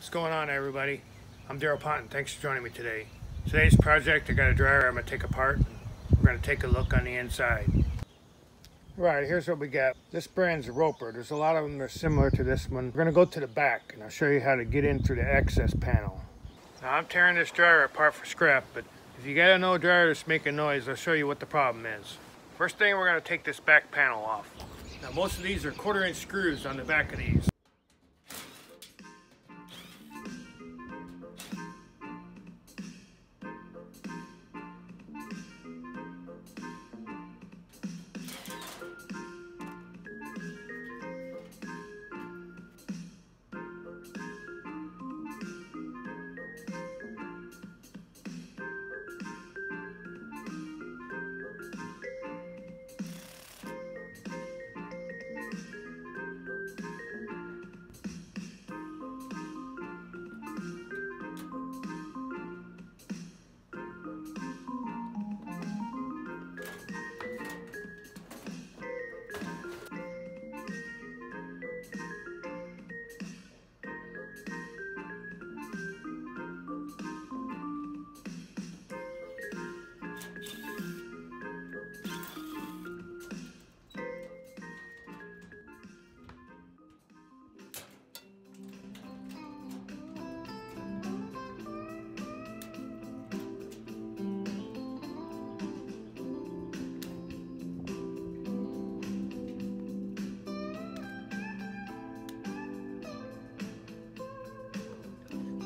What's going on everybody? I'm Darryl Ponton. Thanks for joining me today. Today's project, I got a dryer I'm going to take apart. And we're going to take a look on the inside. Right, here's what we got. This brand's Roper. There's a lot of them that are similar to this one. We're going to go to the back and I'll show you how to get in through the access panel. Now I'm tearing this dryer apart for scrap, but if you got a no dryer that's making noise, I'll show you what the problem is. First thing, we're going to take this back panel off. Now most of these are quarter inch screws on the back of these.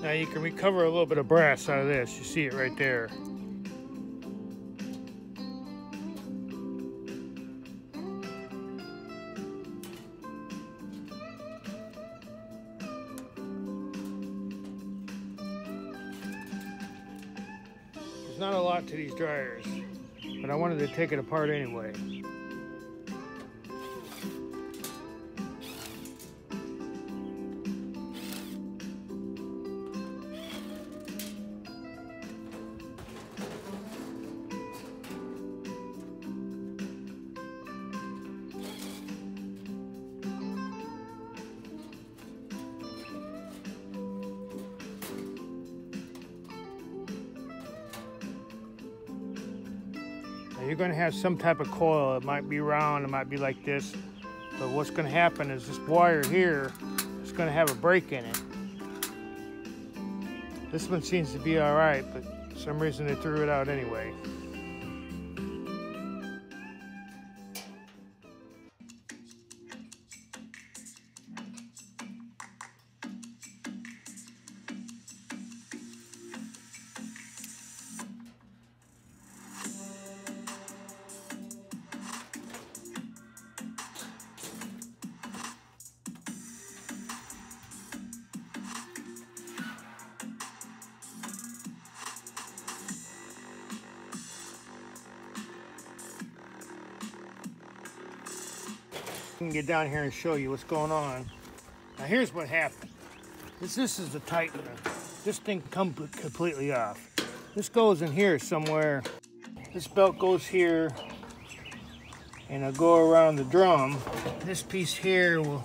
Now you can recover a little bit of brass out of this. You see it right there. There's not a lot to these dryers, but I wanted to take it apart anyway. You're going to have some type of coil. It might be round, it might be like this. But what's going to happen is this wire here is going to have a break in it. This one seems to be all right, but for some reason they threw it out anyway. Can get down here and show you what's going on. Now here's what happened. This, this is the tightener. This thing comes completely off. This goes in here somewhere. This belt goes here and it'll go around the drum. This piece here will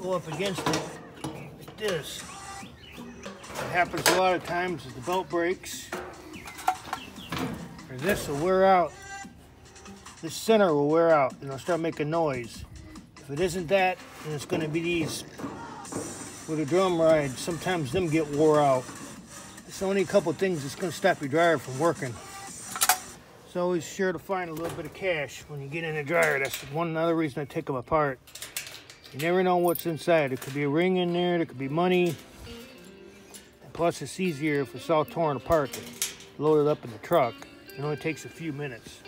go up against it like this. What happens a lot of times is the belt breaks or this will wear out this center will wear out and it'll start making noise. If it isn't that, then it's going to be these with a drum ride. Sometimes them get wore out. It's only a couple things that's going to stop your dryer from working. It's always sure to find a little bit of cash when you get in a dryer. That's one other reason I take them apart. You never know what's inside. It could be a ring in there. There could be money. And plus, it's easier if it's all torn apart to load it up in the truck. It only takes a few minutes.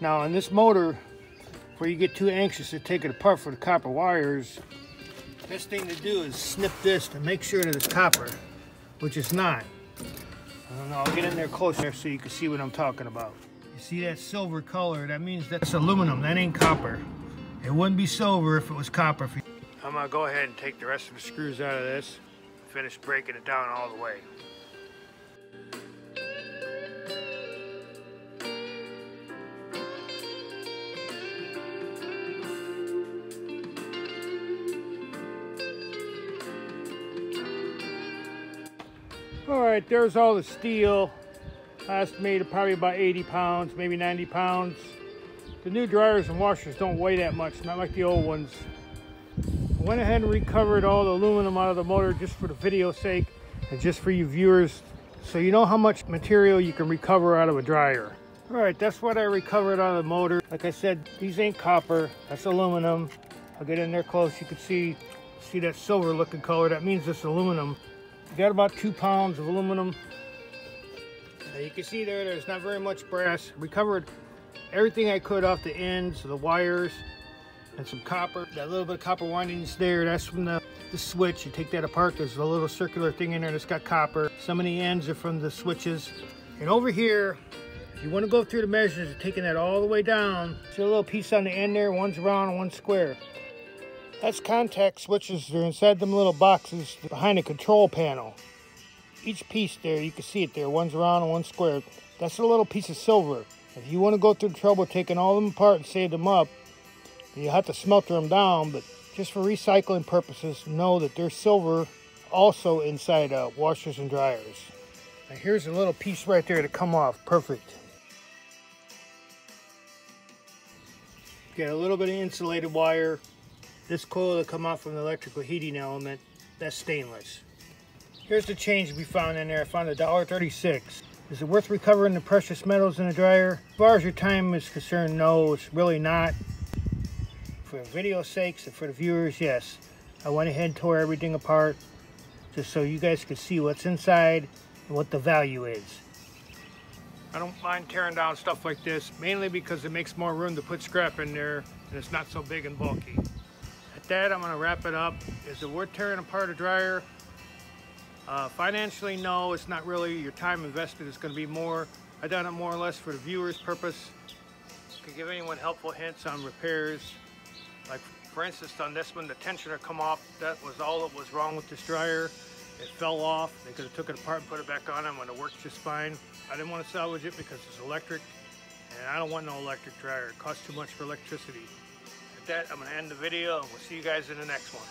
Now on this motor, before you get too anxious to take it apart for the copper wires, best thing to do is snip this to make sure that it's copper, which it's not. I don't know, I'll get in there closer so you can see what I'm talking about. You see that silver color, that means that's aluminum, that ain't copper. It wouldn't be silver if it was copper. I'm gonna go ahead and take the rest of the screws out of this, finish breaking it down all the way. All right, there's all the steel. I estimated probably about 80 pounds, maybe 90 pounds. The new dryers and washers don't weigh that much, not like the old ones. I went ahead and recovered all the aluminum out of the motor just for the video sake and just for you viewers so you know how much material you can recover out of a dryer. All right, that's what I recovered out of the motor. Like I said, these ain't copper, that's aluminum. I'll get in there close, you can see, see that silver looking color, that means it's aluminum. Got about two pounds of aluminum. Now you can see there, there's not very much brass. Recovered everything I could off the ends, of the wires, and some copper. That little bit of copper windings there, that's from the, the switch. You take that apart, there's a little circular thing in there that's got copper. Some of the ends are from the switches. And over here, if you want to go through the measures, taking that all the way down, see a little piece on the end there, one's round one's square. That's contact switches. They're inside them little boxes behind the control panel. Each piece there, you can see it there, one's round and one's square. That's a little piece of silver. If you want to go through the trouble taking all of them apart and save them up, you have to smelter them down, but just for recycling purposes, know that there's silver also inside uh, washers and dryers. Now here's a little piece right there to come off, perfect. Get a little bit of insulated wire. This coil to come off from the electrical heating element, that's stainless. Here's the change we found in there. I found a $1.36. Is it worth recovering the precious metals in a dryer? As far as your time is concerned, no, it's really not. For video sakes and for the viewers, yes. I went ahead and tore everything apart just so you guys could see what's inside and what the value is. I don't mind tearing down stuff like this, mainly because it makes more room to put scrap in there and it's not so big and bulky. At that, I'm gonna wrap it up. Is it worth tearing apart a dryer? Uh, financially, no, it's not really. Your time invested is going to be more. I done it more or less for the viewer's purpose. Could give anyone helpful hints on repairs. Like for instance, on this one, the tensioner come off. That was all that was wrong with this dryer. It fell off. They could have took it apart and put it back on and when it worked just fine. I didn't want to salvage it because it's electric and I don't want no electric dryer. It costs too much for electricity. At that, I'm going to end the video and we'll see you guys in the next one.